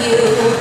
you.